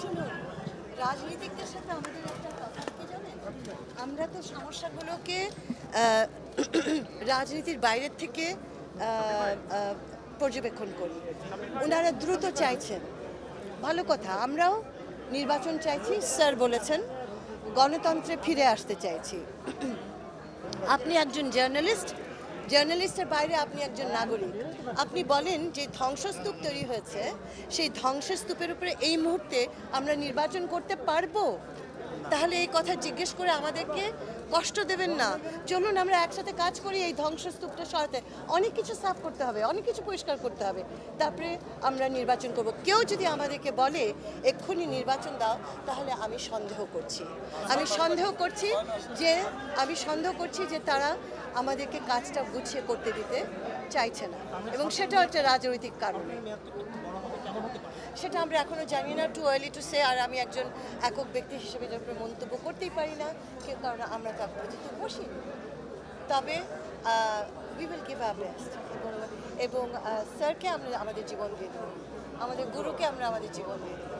শুনুন সাথে আমরা তো সমস্যাগুলোকে রাজনীতির বাইরের থেকে পর্যবেক্ষণ করি। ওনারা দ্রুত চাইছেন। ভালো কথা, আমরাও নির্বাচন চাইছি, স্যার বলেছেন, গণতন্ত্রে ফিরে আসতে চাইছি। আপনি একজন জার্নালিস্ট জার্নালিস্টের বাইরে আপনি একজন নাগরিক। আপনি বলেন যে ধ্বংসস্তূপ তৈরি হয়েছে। সেই ধ্বংসস্তূপের উপরে এই মুহূর্তে আমরা নির্বাচন করতে পারব? তাহলে এই কথা জিজ্ঞেস করে আমাদেরকে কষ্ট দেবেন না। চলুন, আমরা একসাথে কাজ করি এই ধ্বংসস্তূপটা সরাতে। অনেক কিছু সাফ করতে হবে, অনেক কিছু পরিষ্কার করতে হবে। তারপরে আমরা নির্বাচন করব। কেউ যদি আমাদেরকে বলে, এক্ষুনি নির্বাচন দাও, তাহলে আমি সন্দেহ করছি। আমি সন্দেহ করছি যে, আমি সন্দেহ করছি যে তারা আমাদেরকে কাজটা গুছিয়ে করতে দিতে চাইছে না। এবং সেটাও একটা রাজনৈতিক কারণ। সেটা আমরা এখনও জানি না টু আর্লি টু সে আর আমি একজন একক ব্যক্তি হিসেবে যার উপরে মন্তব্য করতেই পারি না, কেউ কারণ আমরা তার পর্যন্ত বসি। তবে we will give a best এবং স্যারকে আমরা আমাদের জীবন দিয়ে দেবো, আমাদের গুরুকে আমরা আমাদের জীবন দিয়ে দেবো।